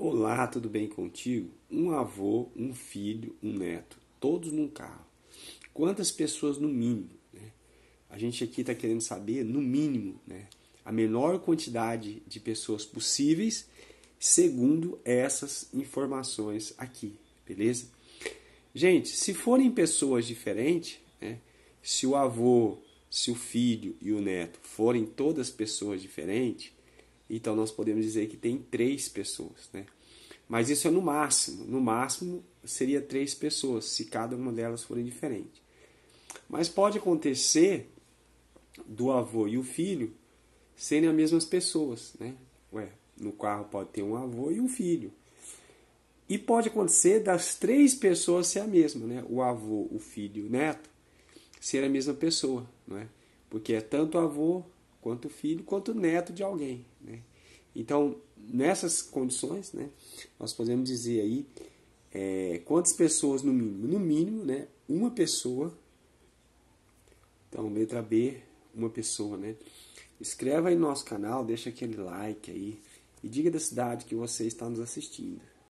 Olá, tudo bem contigo? Um avô, um filho, um neto, todos num carro. Quantas pessoas no mínimo? Né? A gente aqui está querendo saber, no mínimo, né? a menor quantidade de pessoas possíveis, segundo essas informações aqui, beleza? Gente, se forem pessoas diferentes, né? se o avô, se o filho e o neto forem todas pessoas diferentes, então nós podemos dizer que tem três pessoas, né? Mas isso é no máximo. No máximo seria três pessoas, se cada uma delas forem diferente. Mas pode acontecer do avô e o filho serem as mesmas pessoas, né? Ué, no carro pode ter um avô e um filho. E pode acontecer das três pessoas ser a mesma, né? O avô, o filho e o neto ser a mesma pessoa, não é? Porque é tanto avô quanto filho, quanto neto de alguém. Né? Então, nessas condições, né, nós podemos dizer aí é, quantas pessoas no mínimo? No mínimo, né, uma pessoa. Então, letra B, uma pessoa, né? Escreva aí no nosso canal, deixa aquele like aí e diga da cidade que você está nos assistindo.